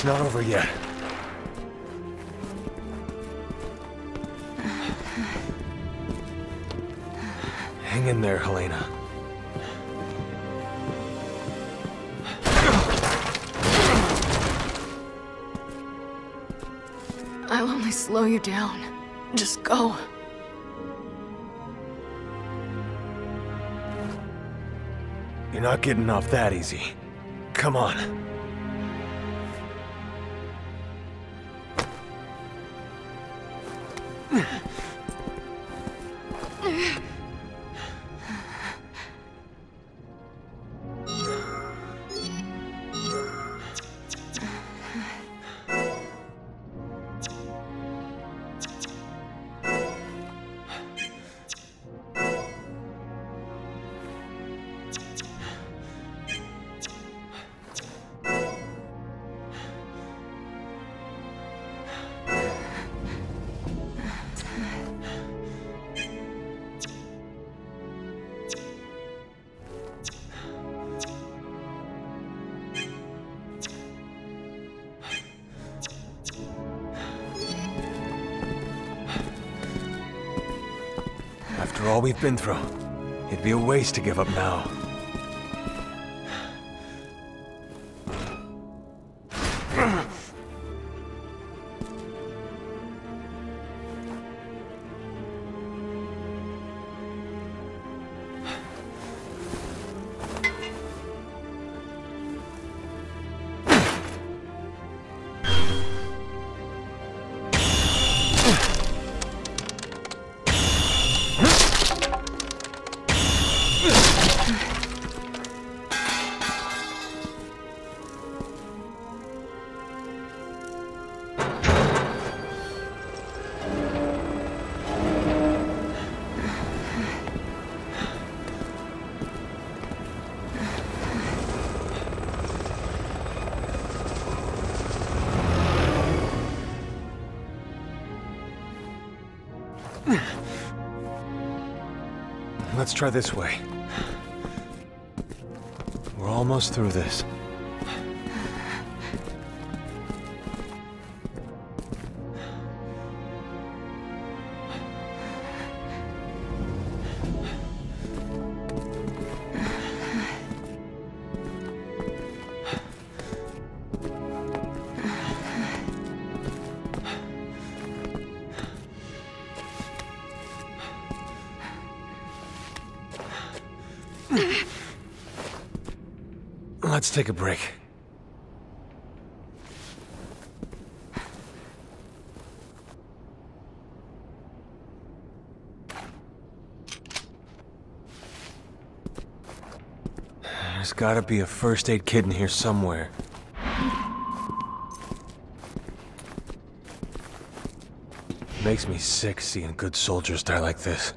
It's not over yet. Hang in there, Helena. I'll only slow you down. Just go. You're not getting off that easy. Come on. We've been through, it'd be a waste to give up now. Let's try this way. We're almost through this. Let's take a break. There's gotta be a first aid kit in here somewhere. Makes me sick seeing good soldiers die like this.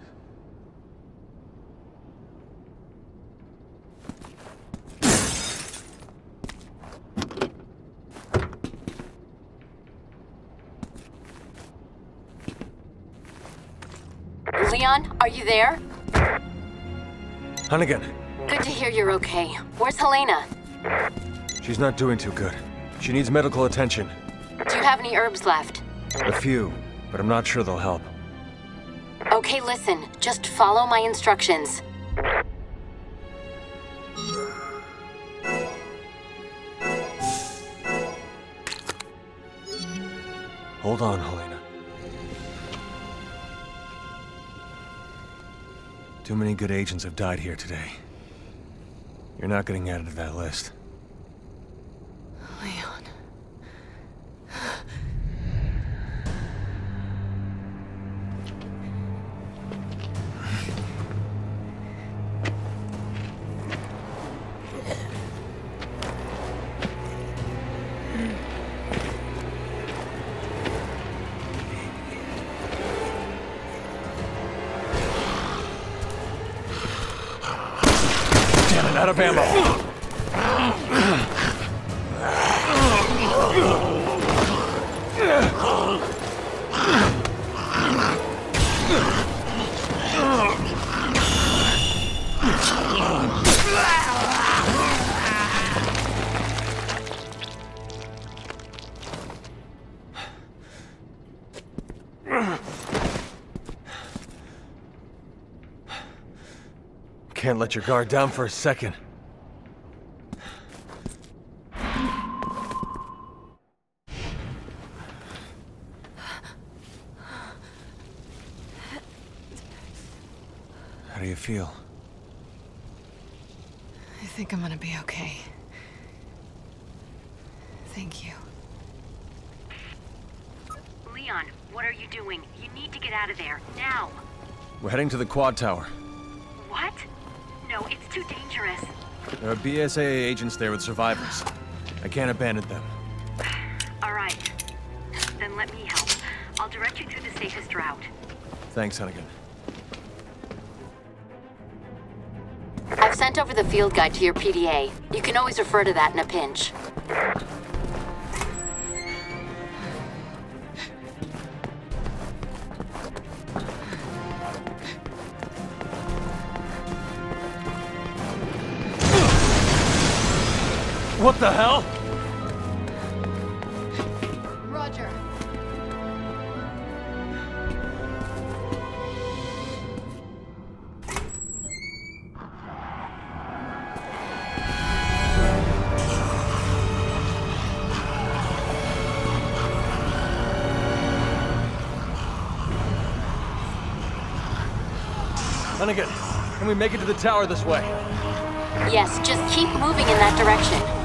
Leon, are you there? Hunnigan, Good to hear you're okay. Where's Helena? she's not doing too good. She needs medical attention. Do you have any herbs left? A few, but I'm not sure they'll help. Okay, listen. Just follow my instructions. Hold on, Helena. Too many good agents have died here today. You're not getting added to that list. Let your guard down for a second. How do you feel? I think I'm gonna be okay. Thank you. Leon, what are you doing? You need to get out of there, now. We're heading to the quad tower. What? No, it's too dangerous. There are BSAA agents there with survivors. I can't abandon them. All right. Then let me help. I'll direct you through the safest route. Thanks, Hunnigan. I've sent over the field guide to your PDA. You can always refer to that in a pinch. The hell? Roger. Hunnigan, can we make it to the tower this way? Yes, just keep moving in that direction.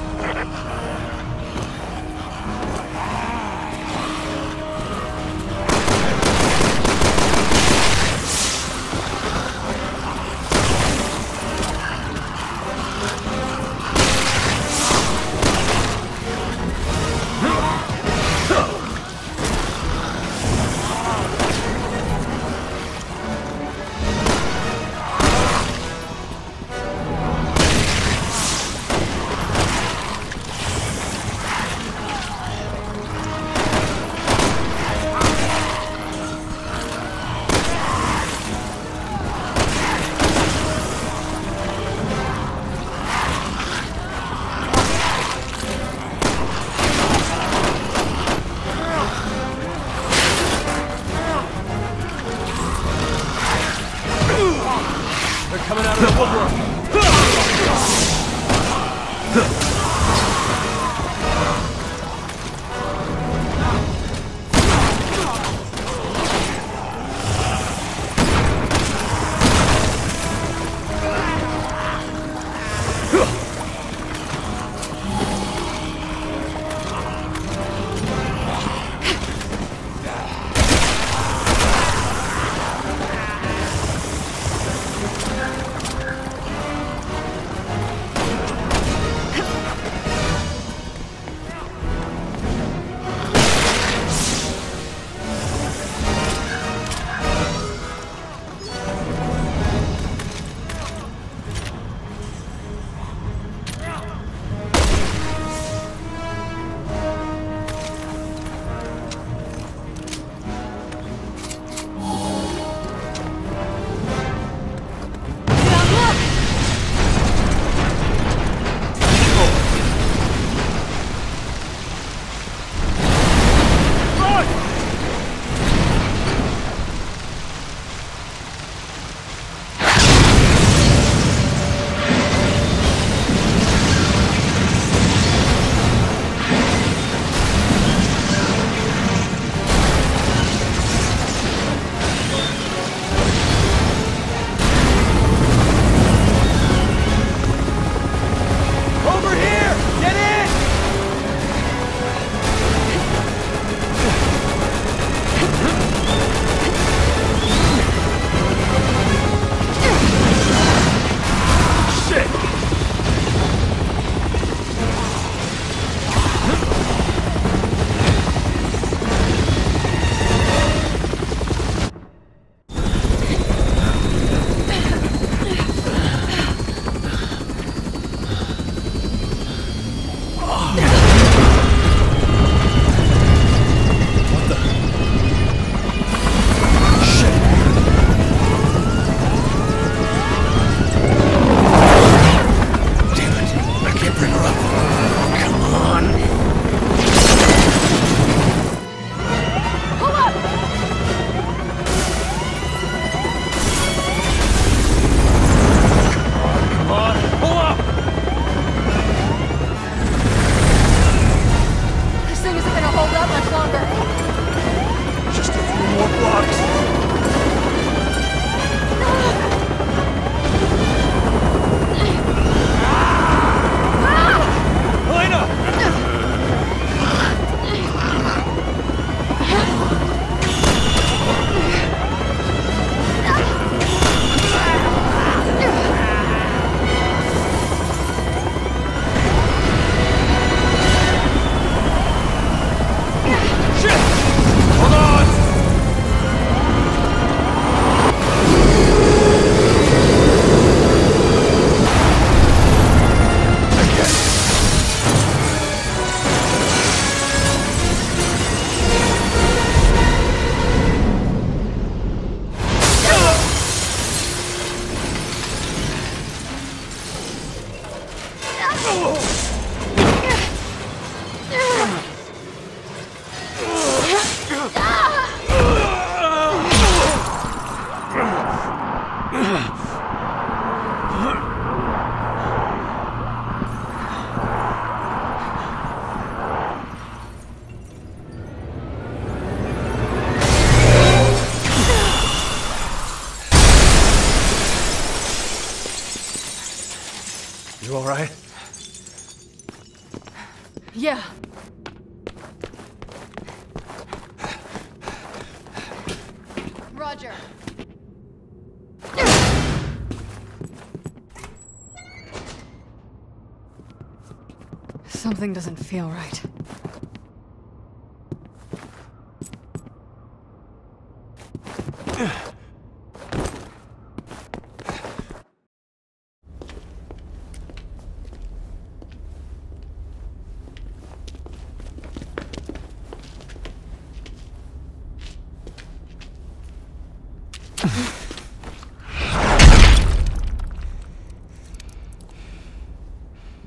Something doesn't feel right.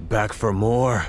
Back for more?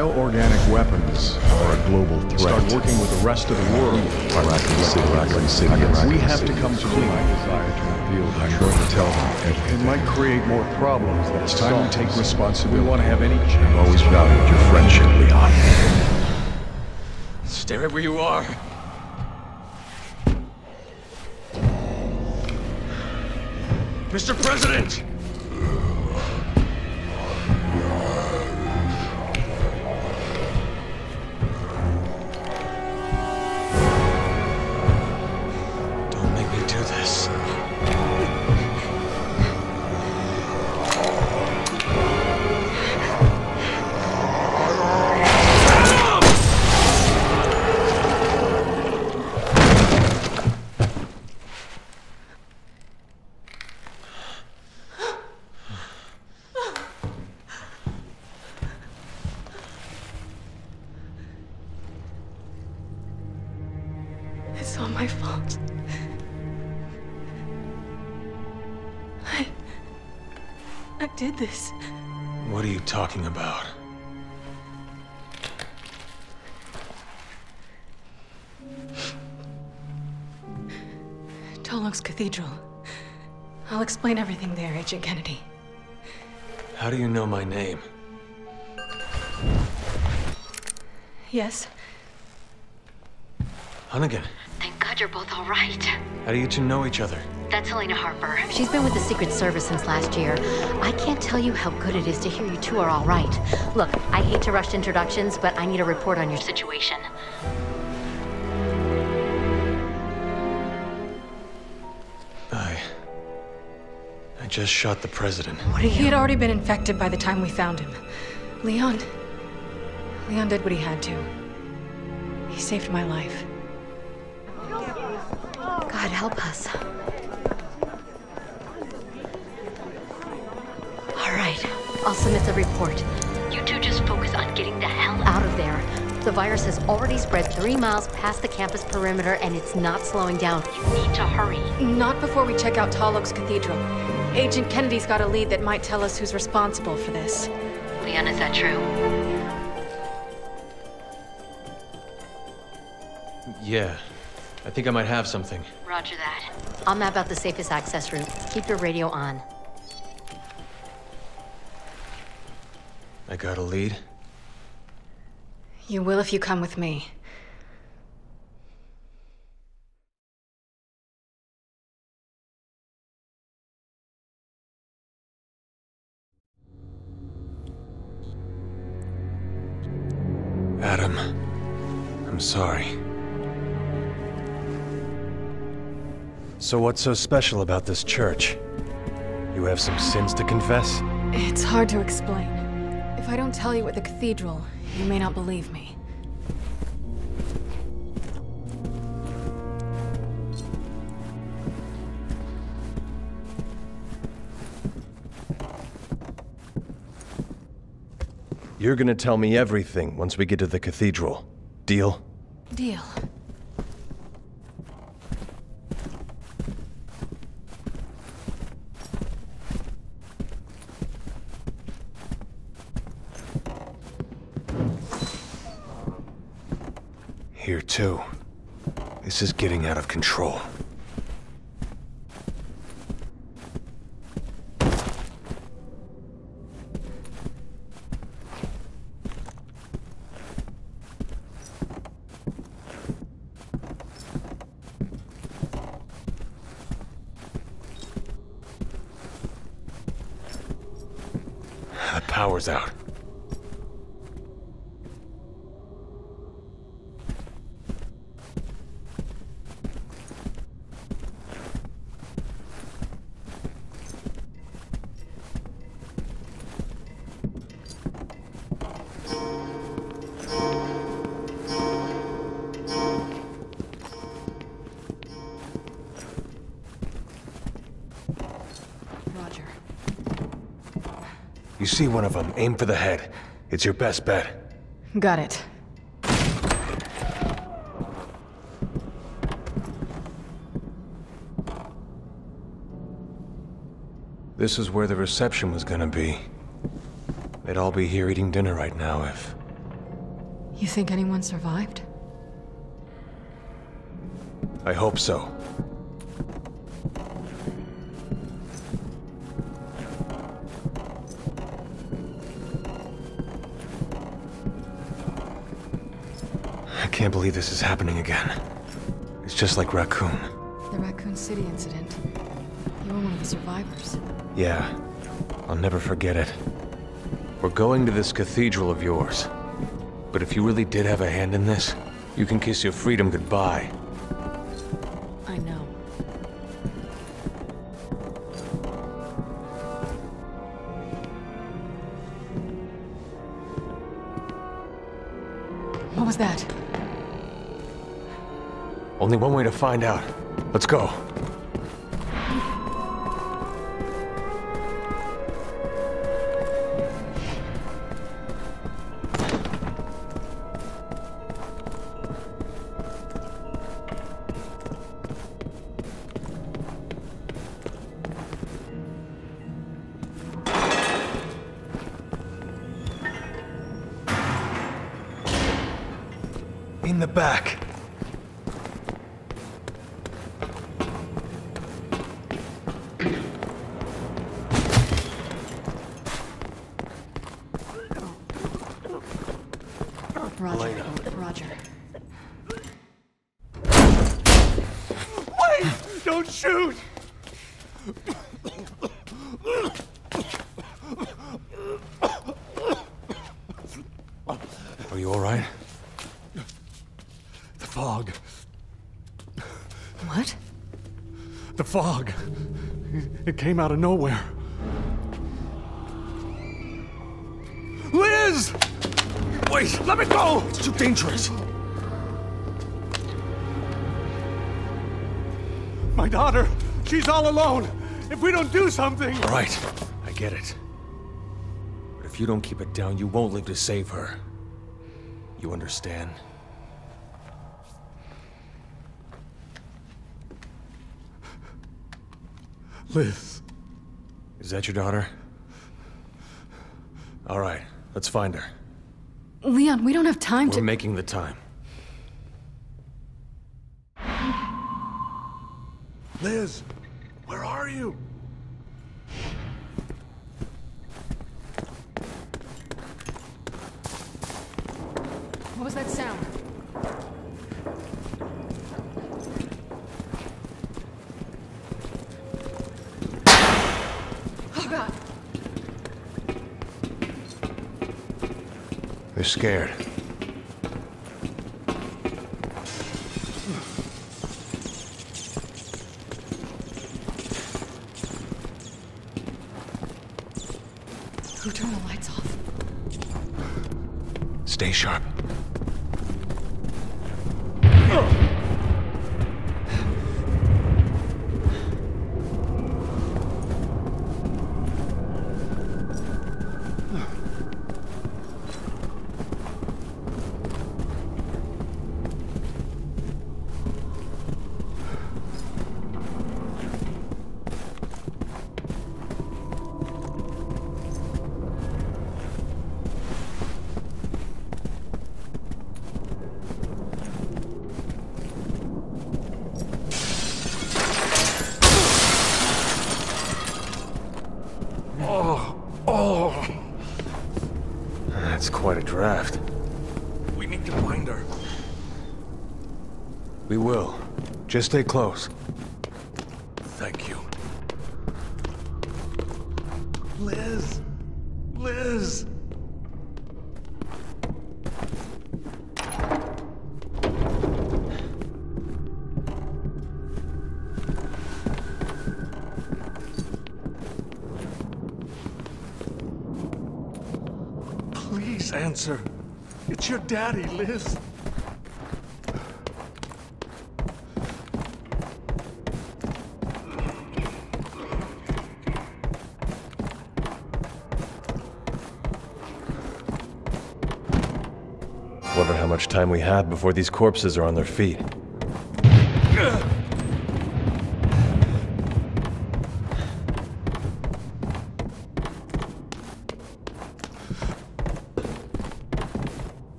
Bioorganic weapons are a global threat. Start working with the rest of the world. Arachne City, Arachne City, we have to come to my desire to reveal the I'm going to tell them It might create more problems than it's time to take responsibility. We want to have any chance. I've always valued your friendship, Leon. Stay right where you are. Mr. President! Talking about? Tall Oaks Cathedral. I'll explain everything there, Agent Kennedy. How do you know my name? Yes? Hunnigan. Thank God you're both all right. How do you two know each other? That's Helena Harper. She's been with the Secret Service since last year. I can't tell you how good it is to hear you two are all right. Look, I hate to rush introductions, but I need a report on your situation. I. I just shot the president. What are you? He had already been infected by the time we found him. Leon. Leon did what he had to. He saved my life. God, God help us. I'll submit the report. You two just focus on getting the hell out of there. The virus has already spread three miles past the campus perimeter and it's not slowing down. You need to hurry. Not before we check out Tall Oaks Cathedral. Agent Kennedy's got a lead that might tell us who's responsible for this. Leon, is that true? Yeah. I think I might have something. Roger that. I'll map out the safest access route. Keep your radio on. I got a lead. You will if you come with me. Adam, I'm sorry. So what's so special about this church? You have some sins to confess? It's hard to explain. If I don't tell you at the cathedral, you may not believe me. You're gonna tell me everything once we get to the cathedral. Deal? Deal. Here too. This is getting out of control. You see one of them, aim for the head. It's your best bet. Got it. This is where the reception was gonna be. They'd all be here eating dinner right now if... You think anyone survived? I hope so. Can't believe this is happening again. It's just like Raccoon. The Raccoon City incident. You were one of the survivors. Yeah, I'll never forget it. We're going to this cathedral of yours. But if you really did have a hand in this, you can kiss your freedom goodbye. I know. What was that? Only one way to find out. Let's go. Came out of nowhere. Liz! Wait, let me go! It's too dangerous. My daughter, she's all alone. If we don't do something. All right, I get it. But if you don't keep it down, you won't live to save her. You understand? Liz. Is that your daughter? All right, let's find her. Leon, we don't have time We're to. making the time. Liz, where are you? What was that sound? Oh god. They're scared. Who turned the lights off? Stay sharp. That's quite a draft. We need to find her. We will. Just stay close. Wonder how much time we have before these corpses are on their feet.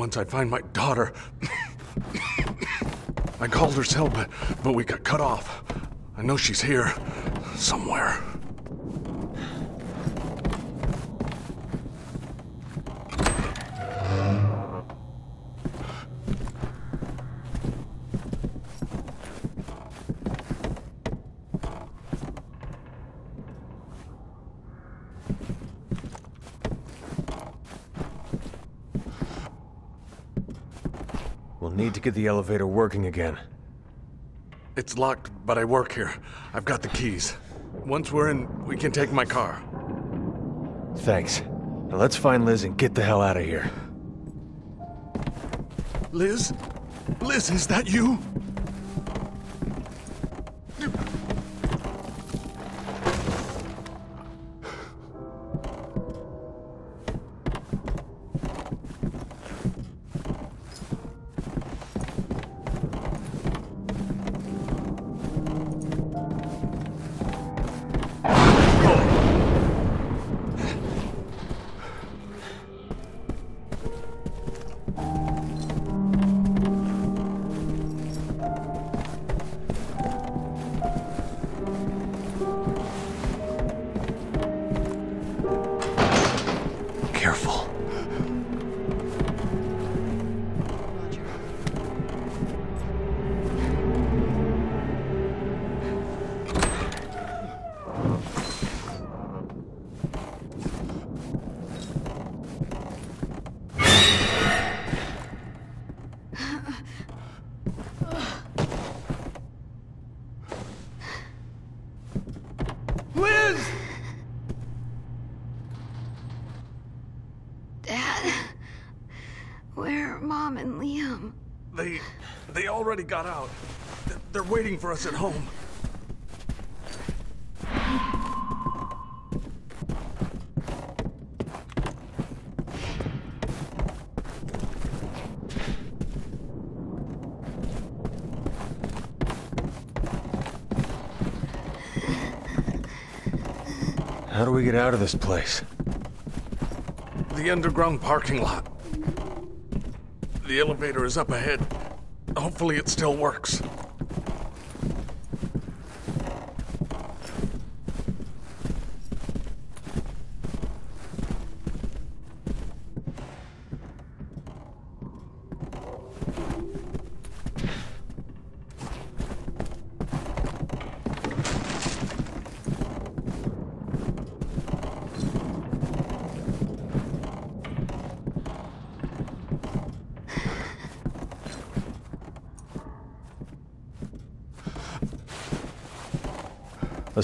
Once I find my daughter. I called her cell, but, but we got cut off. I know she's here. Somewhere. We'll need to get the elevator working again. It's locked, but I work here. I've got the keys. Once we're in, we can take my car. Thanks. Now let's find Liz and get the hell out of here. Liz? Liz, is that you? Already got out. They're waiting for us at home. How do we get out of this place? The underground parking lot. The elevator is up ahead. Hopefully, it still works.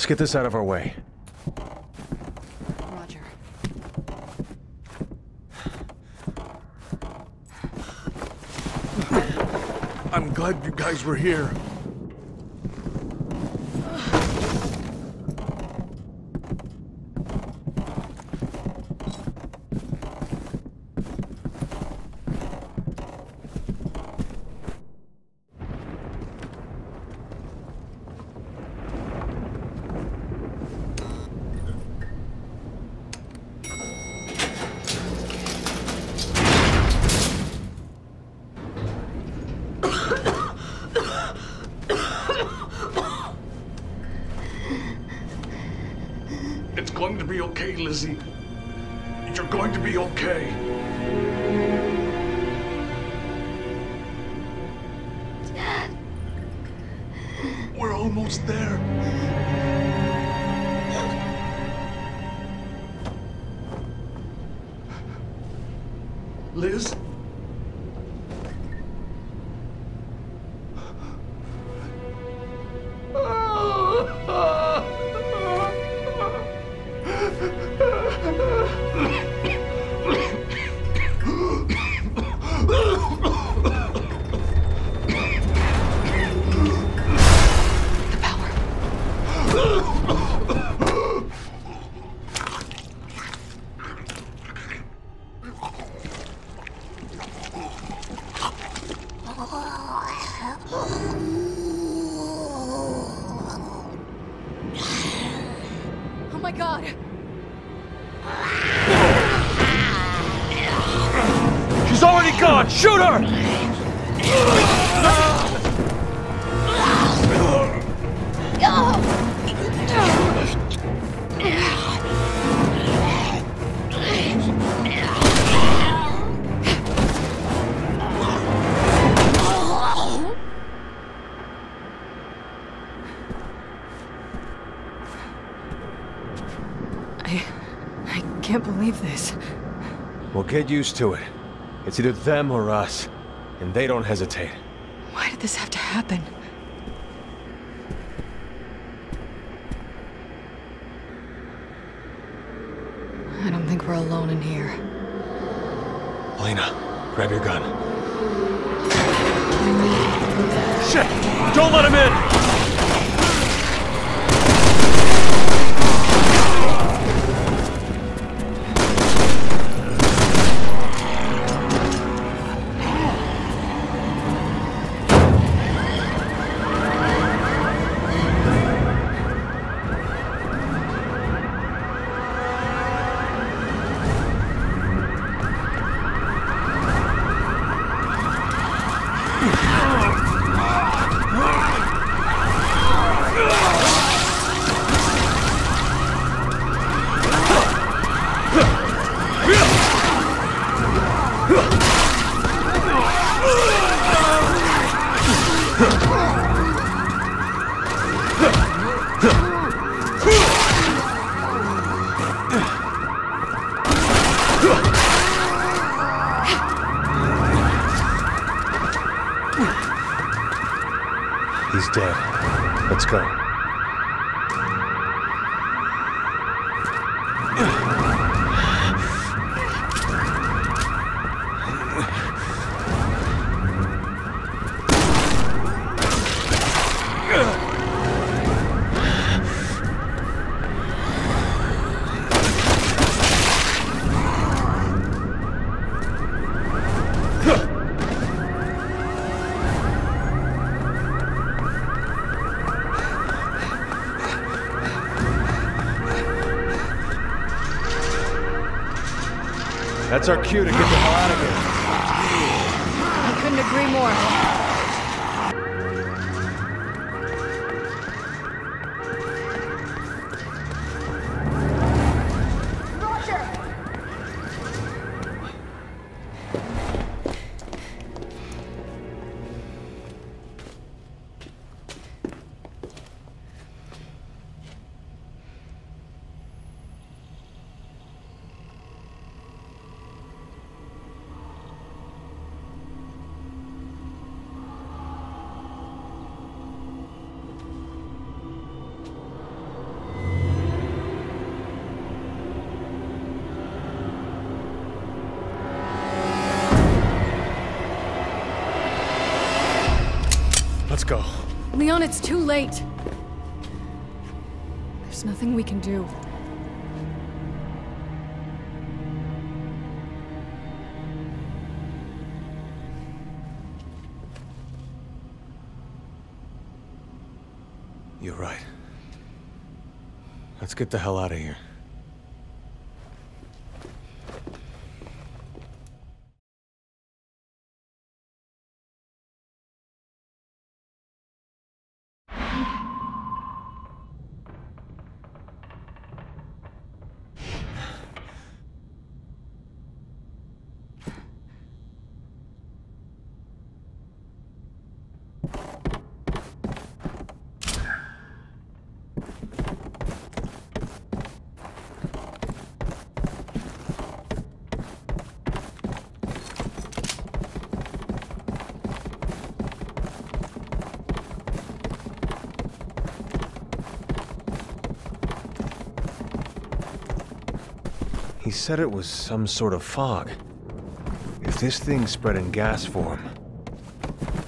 Let's get this out of our way. Roger. I'm glad you guys were here. Okay, Lizzie. You're going to be okay. Dad. We're almost there. God! She's already gone! Shoot her! Get used to it. It's either them or us. And they don't hesitate. Why did this have to happen? I don't think we're alone in here. Lena, grab your gun. Shit! Don't let him in! He's dead. Let's go. That's our cue to get the hell out of here. I couldn't agree more. Late. There's nothing we can do. You're right. Let's get the hell out of here. Said it was some sort of fog. If this thing spread in gas form,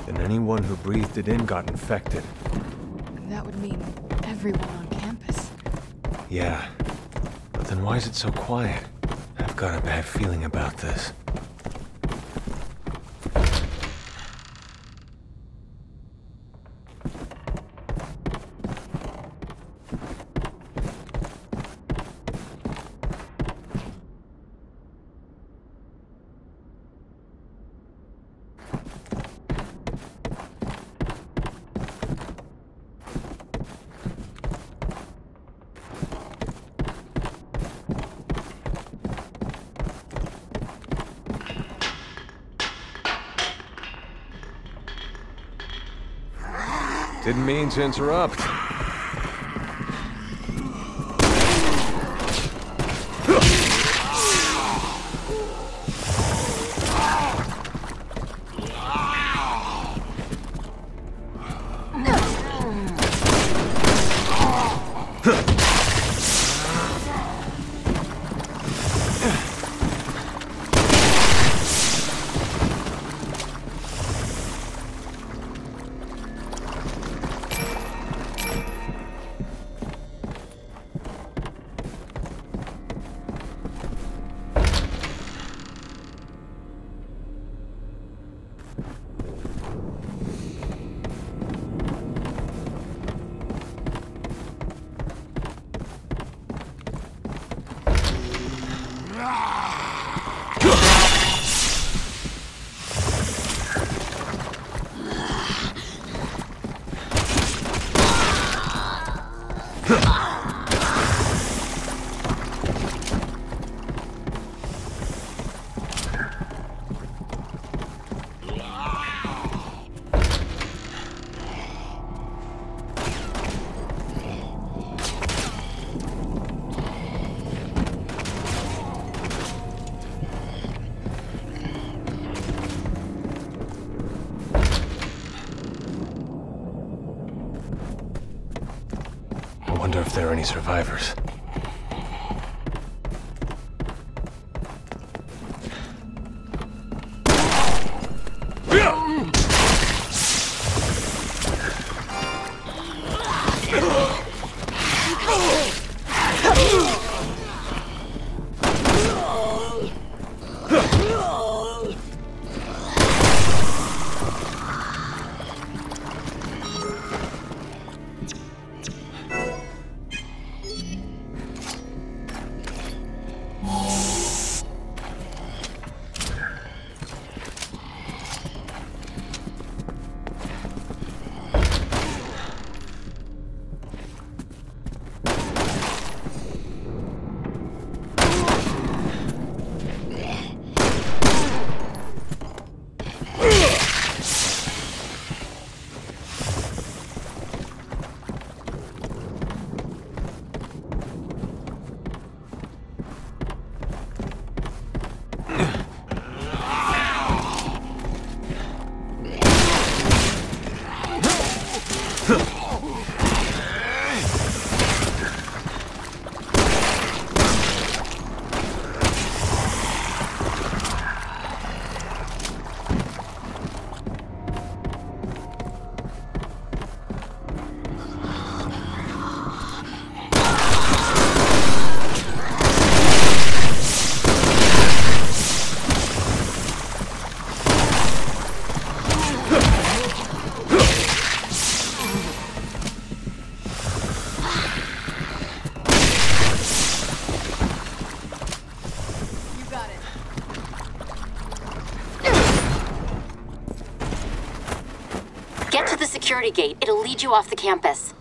then anyone who breathed it in got infected. That would mean everyone on campus. Yeah. But then why is it so quiet? I've got a bad feeling about this. Didn't mean to interrupt. There any survivors. Security gate. It'll lead you off the campus.